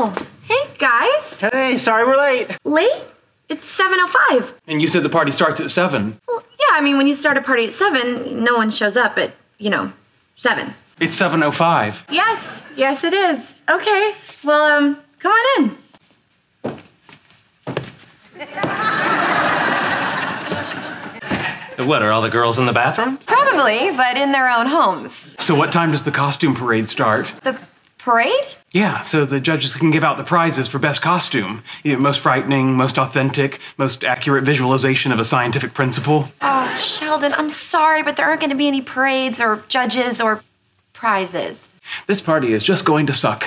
Oh, hey guys. Hey, sorry we're late. Late? It's 7.05. And you said the party starts at 7. Well, yeah, I mean, when you start a party at 7, no one shows up at, you know, 7. It's 7.05. Yes, yes it is. Okay, well, um, come on in. What, are all the girls in the bathroom? Probably, but in their own homes. So what time does the costume parade start? The parade? Yeah, so the judges can give out the prizes for best costume. You know, most frightening, most authentic, most accurate visualization of a scientific principle. Oh, Sheldon, I'm sorry, but there aren't going to be any parades or judges or prizes. This party is just going to suck.